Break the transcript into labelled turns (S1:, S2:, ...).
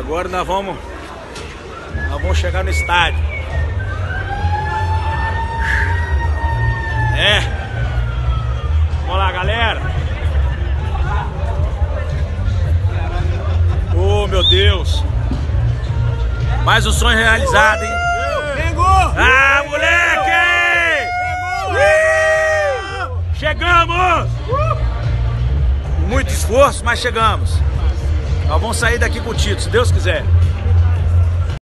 S1: Agora nós vamos. Nós vamos chegar no estádio. É. Vamos lá, galera. Oh, meu Deus. Mais um sonho realizado, hein?
S2: Pegou!
S1: Ah, moleque! Chegamos! Muito esforço, mas chegamos. Nós vamos sair daqui com o título, se Deus quiser.